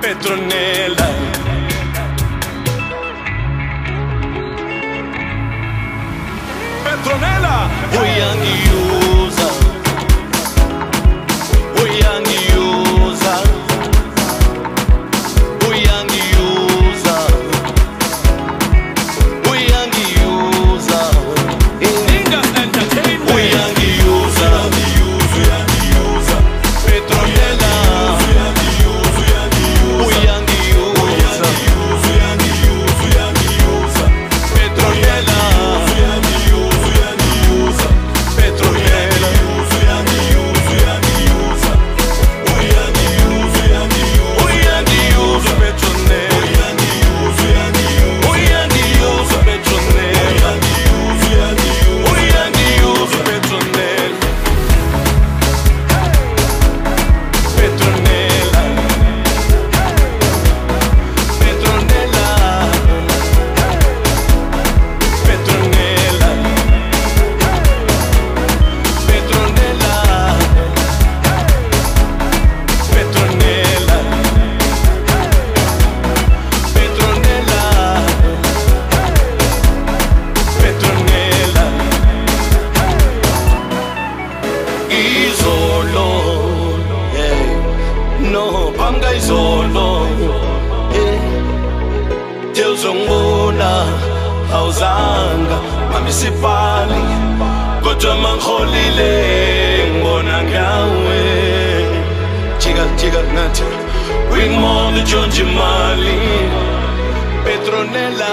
Petronella. Petronella, we are you. uzongibona awuzanga mami sifani kodwa mangiholile ngibona ngawe. Jika jika ngathi uyingimoto ntshontsha imali petronela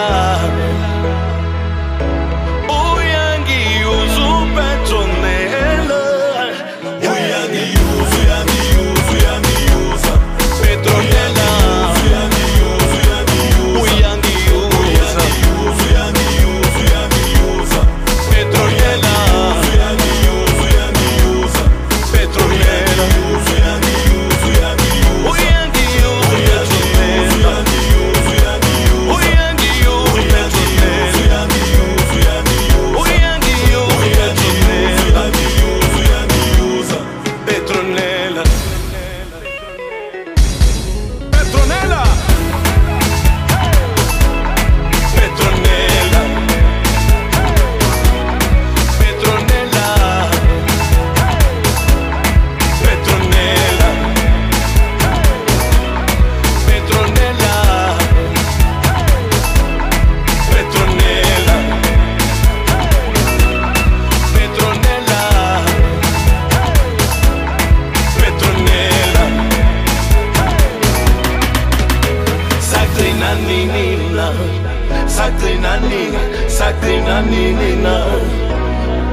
na nini Sagcina nini na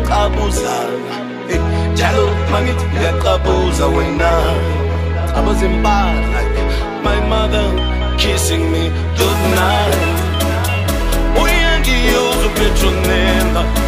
Qabuzana wena. Like my mother kissing me goodnight Uyangiyoza Petronella